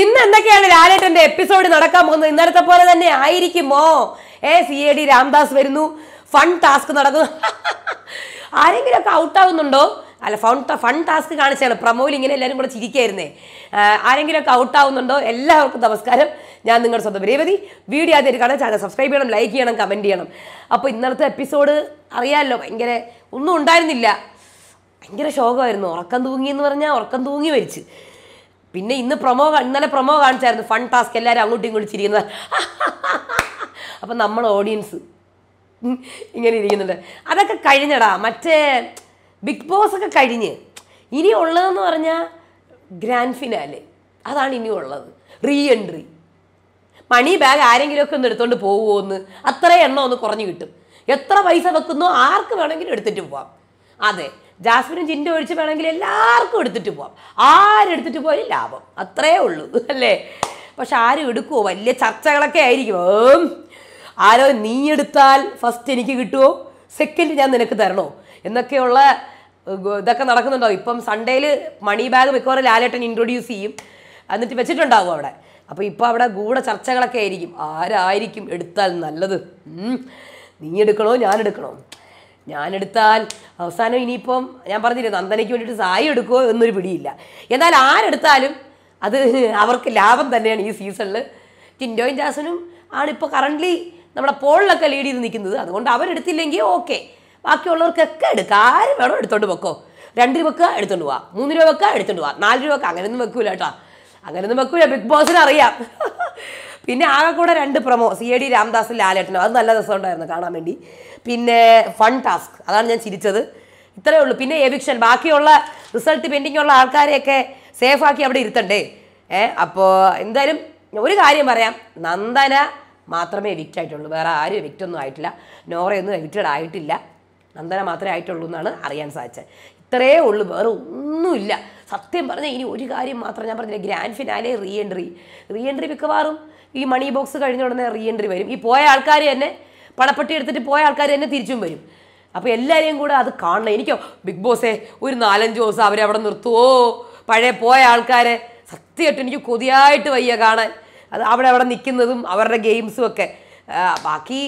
ഇന്ന് എന്തൊക്കെയാണ് ലാലേട്ടന്റെ എപ്പിസോഡ് നടക്കാൻ പോകുന്നത്? ഇന്നലത്തെ പോലെ തന്നെ ആയിരിക്കുമോ? A C A D Ramdas വരുന്നു. ഫൺ ടാസ്ക് നടക്കുന്നു. ആരെങ്കിലും ഒക്കെ ഔട്ടാവുന്നുണ്ടോ അല്ല ഫൺ ഫൺ ടാസ്ക് കാണിച്ചാണ് പ്രമോയിൽ ഇങ്ങനെ എല്ലാവരും കൂടെ ചിരിക്കായിരുന്നേ. ആ, ആരെങ്കിലും ഒക്കെ ഔട്ടാവുന്നുണ്ടോ എല്ലാവർക്കും നമസ്കാരം. ഞാൻ നിങ്ങളുടെ സ്വന്തം രേവതി. വീഡിയോ ആദ്യമായിട്ട് കാണാൻ ചാനൽ സബ്സ്ക്രൈബ് ചെയ്യണം ലൈക്ക് ചെയ്യണം കമന്റ് ചെയ്യണം. അപ്പോൾ ഇന്നലത്തെ എപ്പിസോഡ് അറിയാമല്ലോ ഭയങ്കര ഒന്നും ഉണ്ടായിരുന്നില്ല. ഭയങ്കര ശോകമായിരുന്നു. ഉറക്കം തൂങ്ങി എന്ന് പറഞ്ഞാൽ ഉറക്കം തൂങ്ങി മരിച്ച്. പിന്നെ ഇന്ന് പ്രൊമോ ഇന്നലെ പ്രൊമോ കാണിച്ചായിരുന്നു. ഫൺ ടാസ്ക് എല്ലാവരും അങ്ങോട്ടും ഇങ്ങോട്ടും ചിരിക്കുന്നത്. അപ്പം നമ്മൾ ഓഡിയൻസ് ഇങ്ങനെ ഇരിക്കുന്നുണ്ട്. അതൊക്കെ കഴിഞ്ഞടാ. മറ്റേ ബിഗ് ബോസ് ഒക്കെ കഴിഞ്ഞ്. ഇനി ഉള്ളതെന്ന് പറഞ്ഞാൽ ഗ്രാൻഡ് ഫിനാലെ അതാണ് ഇനി ഉള്ളത്. റീ എൻട്രി മണി ബാഗ് ആരെങ്കിലുമൊക്കെ ഒന്ന് എടുത്തുകൊണ്ട് പോകുമോ എന്ന് അത്ര എണ്ണം ഒന്ന് കുറഞ്ഞു കിട്ടും. എത്ര പൈസ വെക്കുന്നോ? ആർക്ക് വേണമെങ്കിലും എടുത്തിട്ട് പോവാം. അതെ. ജാസ്മിനും ജിന്റെ ഒഴിച്ച് വേണമെങ്കിൽ എല്ലാവർക്കും എടുത്തിട്ട് പോവാം. ആരെടുത്തിട്ട് പോയാലും ലാഭം. അത്രേ ഉള്ളൂ അല്ലേ? പക്ഷെ ആരും എടുക്കുമോ വലിയ ചർച്ചകളൊക്കെ ആയിരിക്കും. ആരോ നീ എടുത്താൽ ഫസ്റ്റ് എനിക്ക് കിട്ടുമോ സെക്കൻഡ് ഞാൻ നിനക്ക് തരണോ? എന്നൊക്കെയുള്ള ഇതൊക്കെ നടക്കുന്നുണ്ടാവും ഇപ്പം സൺഡേയിൽ മണി ബാഗ് മിക്കവാറും ലാലേട്ടൻ ഇൻട്രൊഡ്യൂസ് ചെയ്യും. എന്നിട്ട് വെച്ചിട്ടുണ്ടാവും അവിടെ. അപ്പോൾ ഇപ്പോൾ അവിടെ ഗൂഢ ചർച്ചകളൊക്കെ ആയിരിക്കും. ആരായിരിക്കും എടുത്താൽ നല്ലത്? നീ എടുക്കണോ? ഞാൻ എടുക്കണോ? ഞാൻ എടുത്താൽ അവസാനം ഇനിയിപ്പം ഞാൻ പറഞ്ഞില്ലേ നന്ദനയ്ക്ക് വേണ്ടിയിട്ട് സായി എടുക്കുമോ എന്നൊരു പിടിയില്ല. എന്നാൽ ആരെടുത്താലും അത് അവർക്ക് ലാഭം തന്നെയാണ് ഈ സീസണിൽ ടിൻഡോയും ജാസനും ആണിപ്പോൾ കറന്റ്ലി നമ്മുടെ പോളിലൊക്കെ ലീഡ് ചെയ്ത് നിൽക്കുന്നത്. അതുകൊണ്ട് അവരെടുത്തില്ലെങ്കിൽ ഓക്കെ ബാക്കിയുള്ളവർക്കൊക്കെ എടുക്കുക ആര് വേണോ എടുത്തോണ്ട് വെക്കോ രണ്ട് രൂപ വെക്കുക എടുത്തോണ്ട് പോവാം. മൂന്ന് രൂപ വെക്കുക എടുത്തോണ്ട് പോവാം. നാല് രൂപ വെക്കുക അങ്ങനെയൊന്നും വെക്കൂല കേട്ടോ. അങ്ങനെയൊന്നും വെക്കൂല. ബിഗ് ബോസിന് അറിയാം പിന്നെ ആകെ കൂടെ രണ്ട് പ്രമോ സി എ ഡി രാംദാസും ലാലേട്ടനും. അത് നല്ല രസമുണ്ടായിരുന്നു കാണാൻ വേണ്ടി. പിന്നെ ഫൺ ടാസ്ക് അതാണ് ഞാൻ ചിരിച്ചത്. ഇത്രയേ ഉള്ളൂ. പിന്നെ എവിക്ഷൻ ബാക്കിയുള്ള റിസൾട്ട് പെൻഡിങ് ഉള്ള ആൾക്കാരെയൊക്കെ സേഫാക്കി അവിടെ ഇരുത്തണ്ടേ. ഏ അപ്പോൾ എന്തായാലും ഒരു കാര്യം പറയാം. നന്ദന മാത്രമേ എവിക്റ്റ് ആയിട്ടുള്ളൂ. വേറെ ആരും എവിക്റ്റ് ഒന്നും ആയിട്ടില്ല. നോറയൊന്നും എവിക്റ്റഡ് ആയിട്ടില്ല. നന്ദന മാത്രമേ ആയിട്ടുള്ളൂ എന്നാണ് അറിയാൻ സാധിച്ചത്. ഇത്രയേ ഉള്ളൂ. വേറെ ഒന്നുമില്ല. സത്യം പറഞ്ഞാൽ ഇനി ഒരു കാര്യം മാത്രം ഞാൻ പറഞ്ഞില്ല? Grand finale re entry re entry മിക്കവാറും ഈ മണി ബോക്സ് കഴിഞ്ഞ ഉടനെ റീ എൻട്രി വരും. ഈ പോയ ആൾക്കാർ തന്നെ പണപ്പെട്ടി എടുത്തിട്ട് പോയ ആൾക്കാർ തന്നെ തിരിച്ചും വരും. അപ്പോൾ എല്ലാവരെയും കൂടെ അത് കാണണം. എനിക്കോ ബിഗ് ബോസേ ഒരു നാലഞ്ച് ദിവസം അവരെ അവിടെ നിർത്തുവോ? പഴയ പോയ ആൾക്കാരെ സത്യമായിട്ട് എനിക്ക് കൊതിയായിട്ട് വയ്യ കാണാൻ. അത് അവിടെ അവിടെ നിൽക്കുന്നതും അവരുടെ ഗെയിംസും ഒക്കെ. ബാക്കി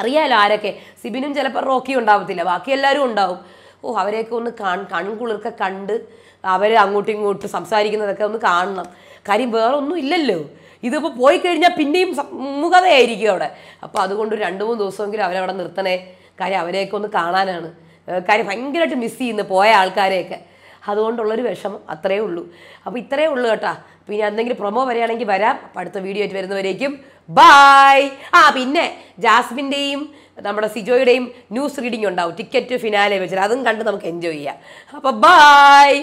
അറിയാലോ ആരൊക്കെ? സിബിനും ചിലപ്പോൾ റോക്കി ഉണ്ടാവത്തില്ല. ബാക്കി എല്ലാവരും ഉണ്ടാവും. ഓ അവരെയൊക്കെ ഒന്ന് കാൺ കൺകുളിർക്കെ കണ്ട് അവർ അങ്ങോട്ടും ഇങ്ങോട്ടും സംസാരിക്കുന്നതൊക്കെ ഒന്ന് കാണണം. കാര്യം വേറെ ഒന്നും ഇല്ലല്ലോ. ഇതിപ്പോൾ പോയി കഴിഞ്ഞാൽ പിന്നെയും മുഖതയായിരിക്കും അവിടെ. അപ്പോൾ അതുകൊണ്ട് രണ്ട് മൂന്ന് ദിവസമെങ്കിലും അവരവിടെ നിർത്തണേ. കാര്യം അവരെയൊക്കെ ഒന്ന് കാണാനാണ്. കാര്യം ഭയങ്കരമായിട്ട് മിസ് ചെയ്യുന്നു പോയ ആൾക്കാരെയൊക്കെ. അതുകൊണ്ടുള്ളൊരു വിഷമം അത്രയേ ഉള്ളൂ. അപ്പോൾ ഇത്രയേ ഉള്ളൂ കേട്ടോ. പിന്നെ എന്തെങ്കിലും പ്രൊമോ വരികയാണെങ്കിൽ വരാം. അടുത്ത വീഡിയോ ആയിട്ട് വരുന്നവരേക്കും ബായ് ആ പിന്നെ ജാസ്മിന്റെയും നമ്മുടെ സിജോയുടെയും ന്യൂസ് റീഡിംഗ് ഉണ്ടാവും. ടിക്കറ്റ് ഫിനാലെ വെച്ചിട്ട് അതും കണ്ട് നമുക്ക് എൻജോയ് ചെയ്യാം. അപ്പോൾ ബായ്